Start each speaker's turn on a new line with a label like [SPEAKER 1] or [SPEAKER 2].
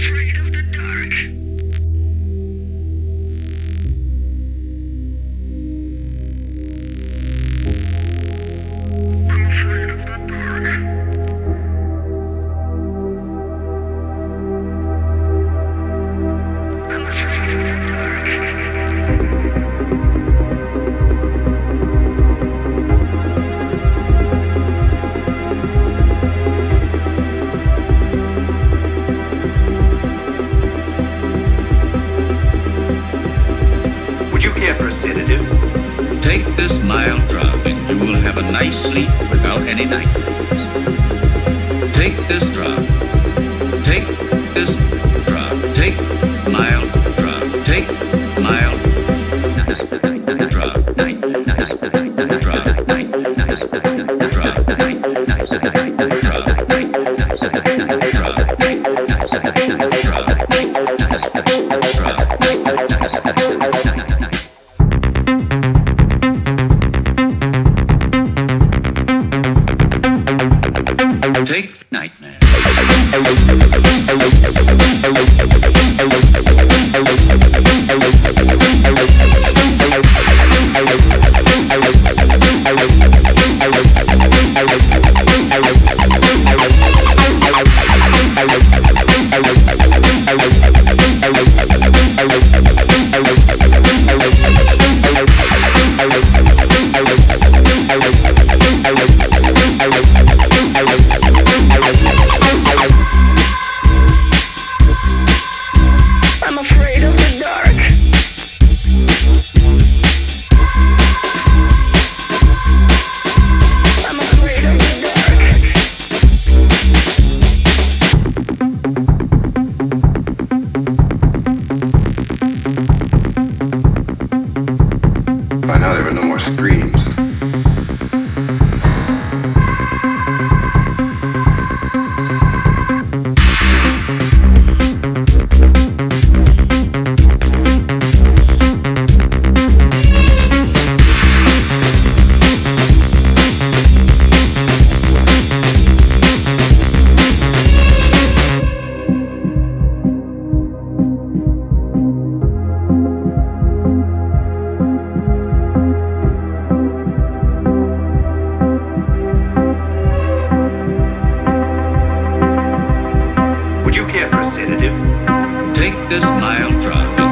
[SPEAKER 1] afraid of the dark. Sedative?
[SPEAKER 2] Take this mild drug and you will have a nice sleep without any nightmares. Take this drug. Take this drug. Take mild drug. Take mild drug. Night, night, night, night, drug. Night, night, night, night, drug. Night, night, night, night, drug. Night, night, night, night, drug. Night, night, night, night, Take nightmare. This mild drug